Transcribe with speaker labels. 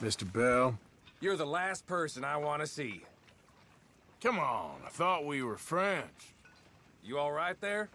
Speaker 1: Mr. Bell?
Speaker 2: You're the last person I want to see.
Speaker 1: Come on, I thought we were friends.
Speaker 2: You all right there?